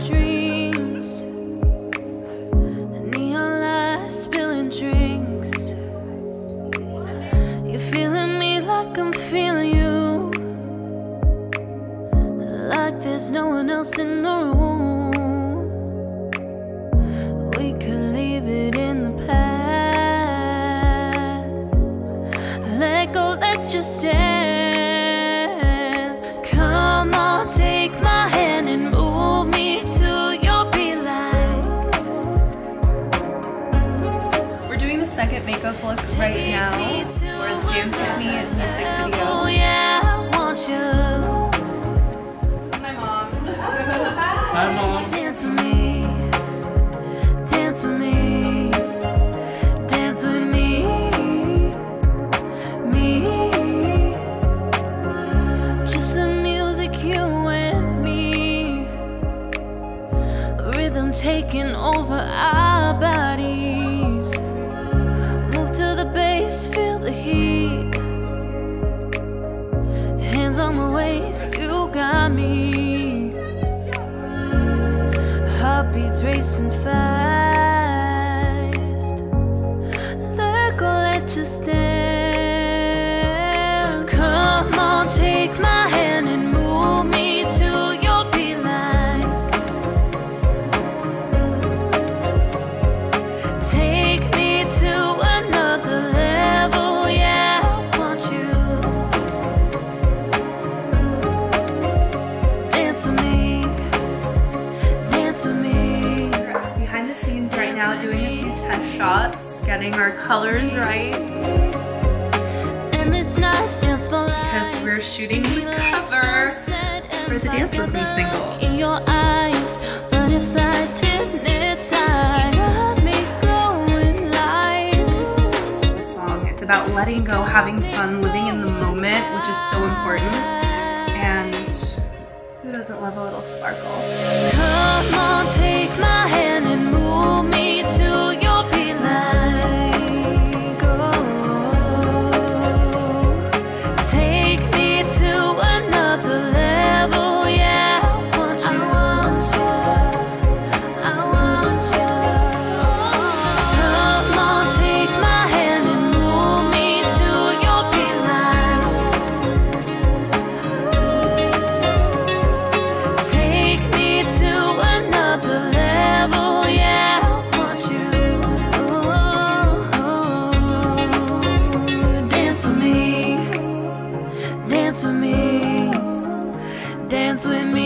dreams. Neon lights spilling drinks. You're feeling me like I'm feeling you. Like there's no one else in the room. We could leave it in the past. Let go, let's just dance. Second makeup look right now for the Dance With Me music Oh video. yeah, I want you. My mom. Hi, Mom. Dance with me, dance with me, dance with me, me. Just the music, you and me. Rhythm taking over our bodies. Feel the heat. Hands on my waist, you got me. Heartbeats racing fast. Now doing a few test shots, getting our colors right. And this night's dance for Because we're shooting the cover for the Dance With Me single. In your eyes, butterflies hypnotize. Got me glowing like The song. It's about letting go, having fun, living in the moment, which is so important. And who doesn't love a little sparkle? Dance with me.